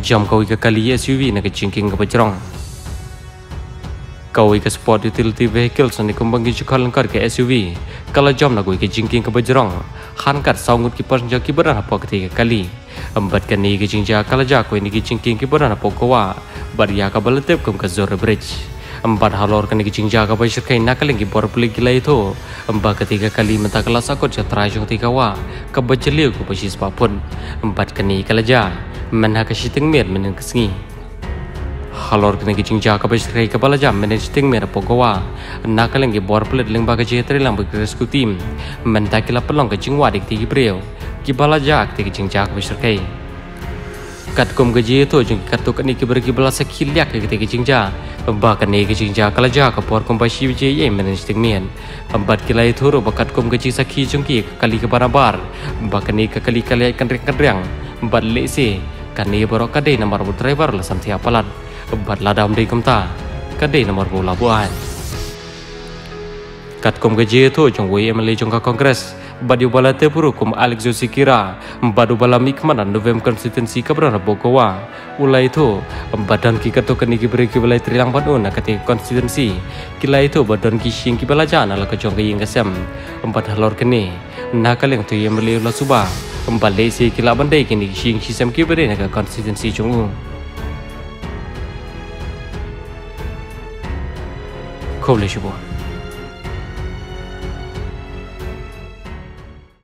jam kau ke kali SUV na ke jingking bajrong kau ke sport utility vehicle sani kumbang ki chukal kar ke SUV kala jam na ke jingking ke bajrong han kat saungut ki pas ki berana po ke kali. Ambat kan ni ke jingja kala ja ni ki jingking ki berana po ko wa. Bar ya ka balatep kum ka zor bridge. Empat halor kan ki jingja ka bai shkai na kaling ki bor puli ki lai tho amba ketiga kali menta kala sakot jatra jong tiga wa. Ka bajliu ko pasis papun. Empat kani kala ja menha ka shiting mer menen kesngi halor kena ki jingja ka bai shkai ka bala jam shiting mer po ko wa. Na kaling ki bor puli ling ba ka jetri lang ba rescue team kila pelong ka jingwa dik ti ki breu. Ki bala ja ki ka shkai kat kum gaji itu jeng kat tu kani kibar kibala sakilyak ke ketika jingja. Ba kani ke jingja kala ja ka por kum bashi je ye men sting bakat kum gaji sakhi jungki kali ke barabar. Ba kani ke kali kali kan reng kan reng bat le kani baro kade nomor bu driver la samthia palat bat ladam de kumta kade nomor bu labuan. Kat kum gaji itu jong we emle jong ka kongres. Badu bala te puru kum Alex Josikira badu bala mikmana Novem konstituensi kabrana Bogowa ulai itu badan ki kato kani ki beri ki balai trilang panu na kati konstituensi kila itu badan ki shing ki bala jana la kajong ki yang kasem empat halor kene na kaleng tu yang meli la suba empat lesi kila bandai kini shing sisem ki beri na konstituensi chungu Kau boleh cuba.